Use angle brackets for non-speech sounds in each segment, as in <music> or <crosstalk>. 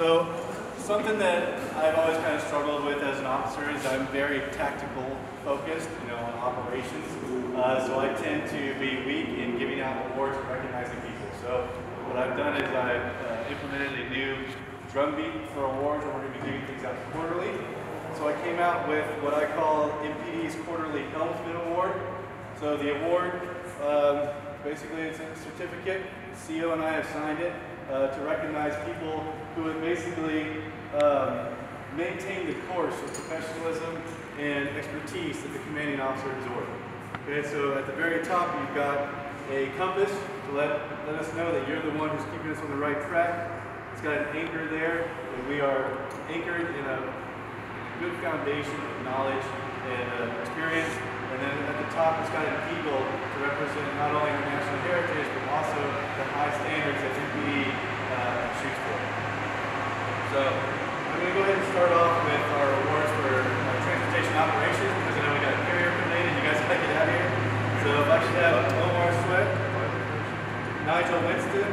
So something that I've always kind of struggled with as an officer is I'm very tactical focused, you know, on operations. Uh, so I tend to be weak in giving out awards and recognizing people. So what I've done is I've uh, implemented a new drumbeat for awards and we're going to be giving things out quarterly. So I came out with what I call MPD's Quarterly Helmsman Award. So the award, um, basically it's a certificate. CEO and I have signed it uh, to recognize people who would basically um, maintained the course of professionalism and expertise that the commanding officer has ordered. Okay, so at the very top you've got a compass to let, let us know that you're the one who's keeping us on the right track. It's got an anchor there, and we are anchored in a good foundation of knowledge and uh, experience. And then at the top, it's got an eagle to represent not only our national heritage, but also the high standards that MPD uh, shoots for. So I'm going to go ahead and start off with our awards for uh, transportation operations because I know we got a carrier in and you guys to get out of here. So if I should have Omar Sweat, Niguel Winston,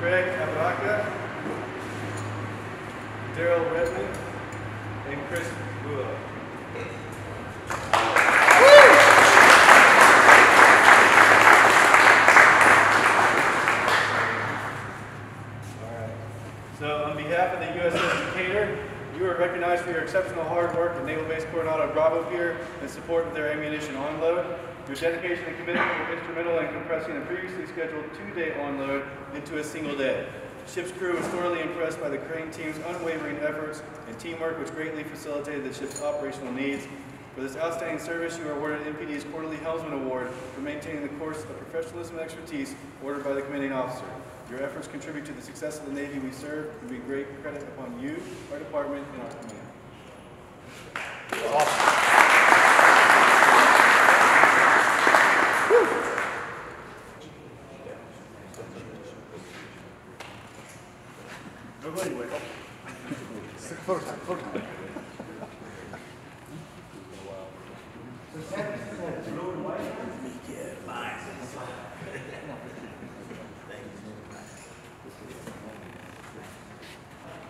Craig Apodaca, Darryl Redmond, and Chris Vullo. Alright. So on behalf of the USS Decatur, you are recognized for your exceptional hard work at Naval Base Coronado Bravo Pier in support of their ammunition onload. Your dedication and commitment were instrumental in compressing a previously scheduled two-day onload into a single day. The ship's crew was thoroughly impressed by the crane team's unwavering efforts and teamwork which greatly facilitated the ship's operational needs. For this outstanding service, you are awarded MPD's Quarterly Helmsman Award for maintaining the course of professionalism and expertise ordered by the commanding officer. Your efforts contribute to the success of the Navy we serve and be great credit upon you, our department, and our command. Nobody went. Photo time, photo time.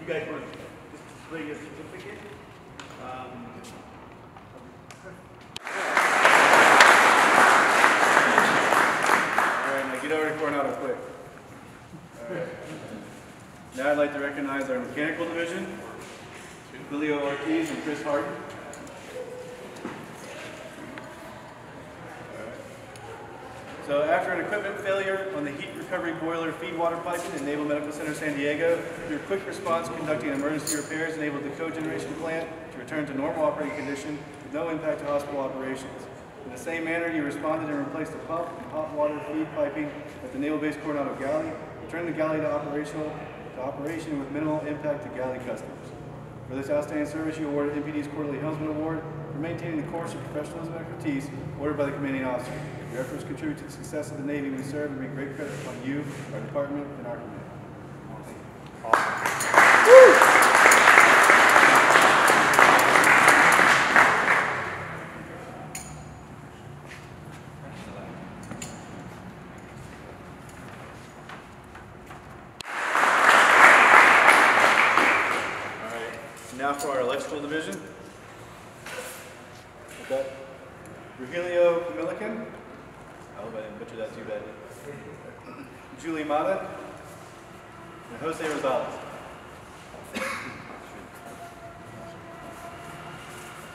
You guys want to display your certificate? Um, All right, now get over to Coronado quick. All right. Now I'd like to recognize our mechanical division, Julio Ortiz and Chris Hardon. So after an equipment failure on the heat recovery boiler feed water piping at Naval Medical Center San Diego, your quick response conducting emergency repairs enabled the cogeneration plant to return to normal operating condition with no impact to hospital operations. In the same manner, you responded and replaced the pump and hot water feed piping at the Naval Base Coronado Galley, returned the galley to operational to operation with minimal impact to galley customers. For this outstanding service, you awarded MPD's Quarterly Helmsman Award for maintaining the course of professionalism and expertise ordered by the commanding officer. Your efforts contribute to the success of the Navy we serve and bring great credit upon you, our department, and our command. All right, now for our electrical division. We've Rogelio Milliken. I hope I didn't butcher that too badly. <laughs> Julie Mata. And Jose Rosales.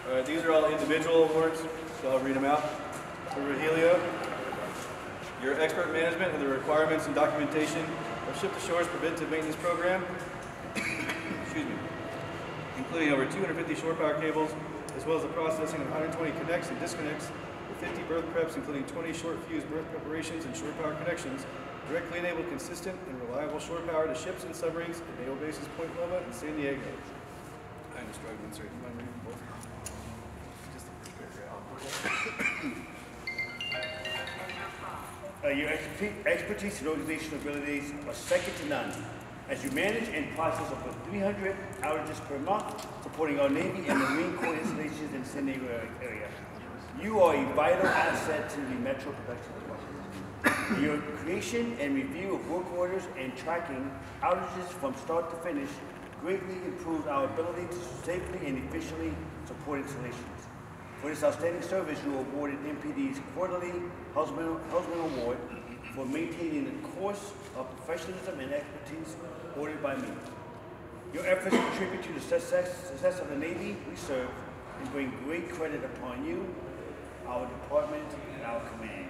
All right, these are all individual awards, so I'll read them out. For Rogelio, your expert management of the requirements and documentation of Ship-to-Shore's preventive maintenance program <coughs> excuse me, including over 250 shore power cables, as well as the processing of 120 connects and disconnects with 50 berth preps, including 20 short fuse berth preparations and shore power connections, directly enable consistent and reliable shore power to ships and submarines at naval bases Point Loma and San Diego. I'm struggling, sorry, do you mind reading both? Just the first paragraph. Uh, your expertise, expertise and organizational abilities are second to none. As you manage and process over 300 outages per month, supporting our Navy and Marine Corps installations in the San Diego area. You are a vital asset to the Metro production department. Your creation and review of work orders and tracking outages from start to finish greatly improves our ability to safely and efficiently support installations. For this outstanding service, you are awarded MPD's quarterly Husband, Husband Award for maintaining the course of professionalism and expertise ordered by me. Your efforts contribute to the success, success of the Navy we serve and bring great credit upon you, our department, and our command.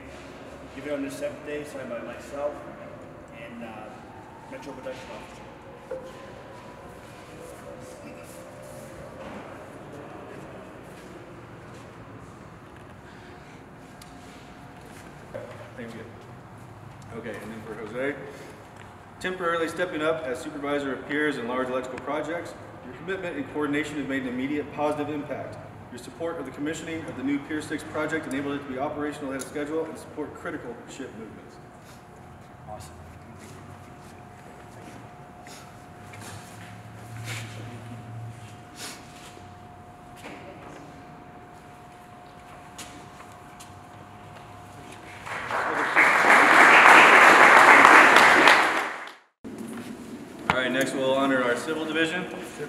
Given on the seventh day, signed by myself and uh, Metro Production Officer. Thank you. Okay, and then for Jose, temporarily stepping up as supervisor of peers in large electrical projects, your commitment and coordination have made an immediate positive impact. Your support of the commissioning of the new Pier 6 project enabled it to be operational ahead of schedule and support critical ship movements. Awesome. All right, next we'll honor our civil Yeah,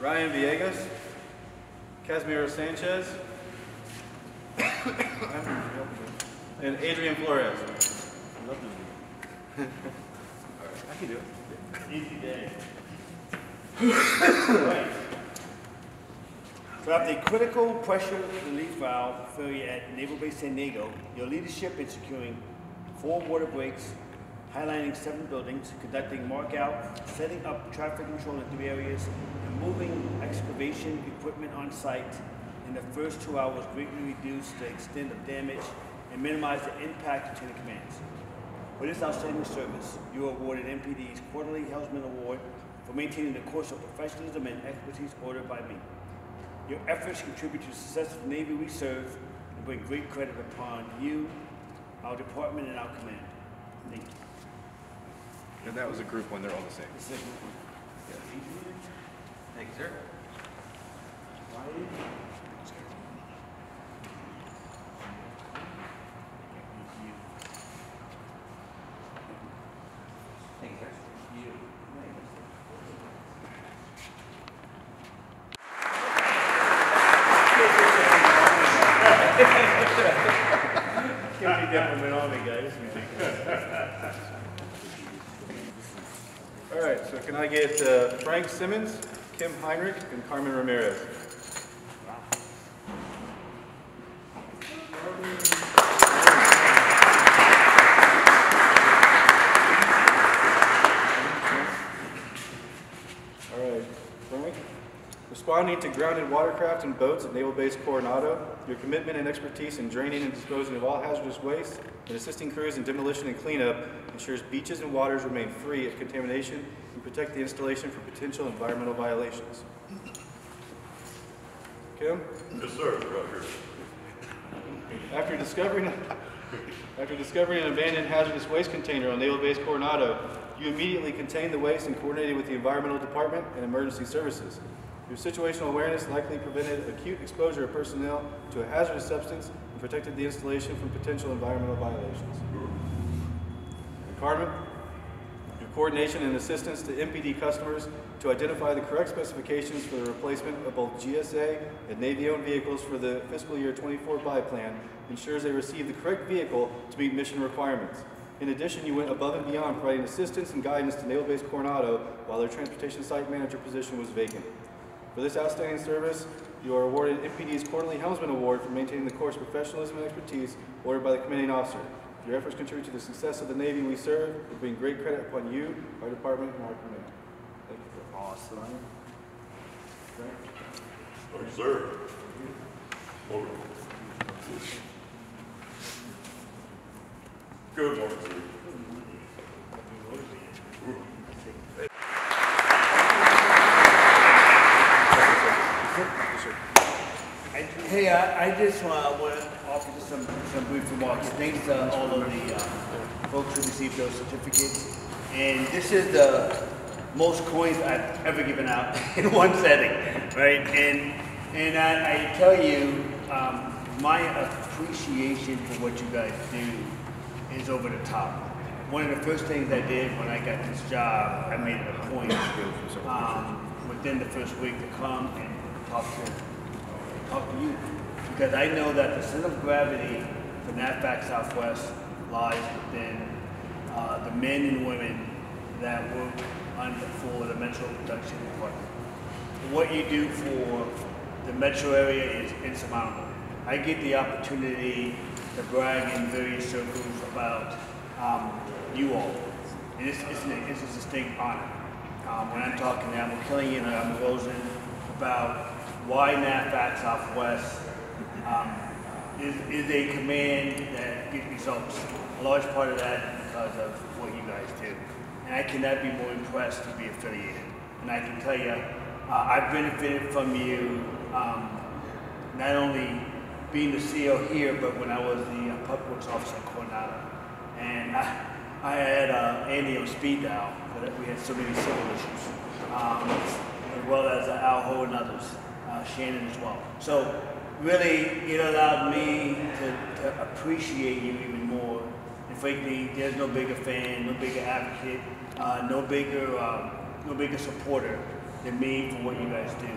Ryan Villegas, Casimiro Sanchez, and Adrian Flores. I can do it. Easy day. Right. So after a critical pressure relief valve failure at Naval Base San Diego, your leadership in securing four water breaks, highlighting seven buildings, conducting mark out, setting up traffic control in three areas, and moving excavation equipment on site in the first two hours greatly reduced the extent of damage and minimized the impact to the commands. For this outstanding service, you are awarded MPD's quarterly Helmsman Award for maintaining the course of professionalism and expertise ordered by me. Your efforts contribute to the success of the Navy we serve and bring great credit upon you, our department, and our command. Thank you. And that was a group one, they're all the same. Thank you, sir. Thank you, sir. Can't be different on me, guys. Right, so can I get uh, Frank Simmons, Kim Heinrich, and Carmen Ramirez? All right, Frank. Responding to grounded watercraft and boats at Naval Base Coronado, your commitment and expertise in draining and disposing of all hazardous waste and assisting crews in demolition and cleanup ensures beaches and waters remain free of contamination and protect the installation from potential environmental violations. Kim? Yes, sir, here. After discovering, after discovering an abandoned hazardous waste container on Naval Base Coronado, you immediately contained the waste and coordinated with the Environmental Department and Emergency Services. Your situational awareness likely prevented acute exposure of personnel to a hazardous substance and protected the installation from potential environmental violations. Carmen, your coordination and assistance to MPD customers to identify the correct specifications for the replacement of both GSA and Navy-owned vehicles for the fiscal year 24 buy plan ensures they receive the correct vehicle to meet mission requirements. In addition, you went above and beyond providing assistance and guidance to Naval Base Coronado while their transportation site manager position was vacant. For this outstanding service, you are awarded MPD's quarterly Helmsman Award for maintaining the course of professionalism and expertise ordered by the commanding officer. Your efforts contribute to the success of the Navy we serve and bring great credit upon you, our department, and our command. Thank you. For awesome. Frank? Thank you, sir. Over. Good morning, sir. I- I, just uh, want to offer just some, some brief remarks. Thanks to all of the uh, folks who received those certificates. And this is the most coins I've ever given out <laughs> in one setting, right? And, and I, I tell you, um, my appreciation for what you guys do is over the top. One of the first things I did when I got this job, I made it a point, um, within the first week to come and talk to, talk to you. Because I know that the center of gravity for NAVFAC Southwest lies within, uh, the men and women that work on, for the Metro Production Department what you do for the metro area is insurmountable. I get the opportunity to brag in various circles about um, you all. And it's, it's, an, it's a distinct honor. Um, when I'm talking to Admiral Killian and Admiral Rosen about why NAVFAC Southwest um, is, is a command that gets results. A large part of that because of what you guys do. And I cannot be more impressed to be affiliated. And I can tell you, uh, I've benefited from you, um, not only being the CEO here, but when I was the uh, public works officer at Coronado. And I, I had uh, Andy on speed dial, but we had so many civil issues, um, as well as uh, Al Ho and others, uh, Shannon as well. So really, it allowed me to, to appreciate you even more. And frankly, there's no bigger fan, no bigger advocate, uh, no bigger, um, no bigger supporter than me for what you guys do.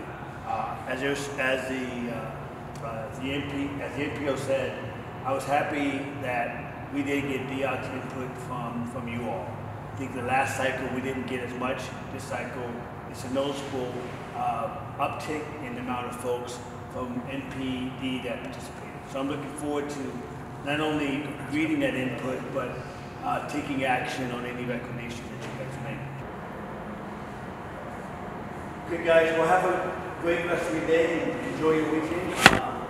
Uh, as, as the, uh, uh, the MP, as the MPO said, I was happy that we did get DOT's input from, from you all. I think the last cycle we didn't get as much. This cycle, it's a noticeable uh, uptick in the amount of folks from MPD that participated. So I'm looking forward to not only reading that input, but uh, taking action on any recommendations that you guys make. Okay, guys, well, have a great rest of your day and enjoy your weekend. Uh,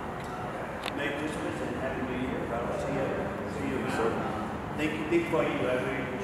Merry Christmas and Happy New Year. I will see you, see you. Thank you, big for you, I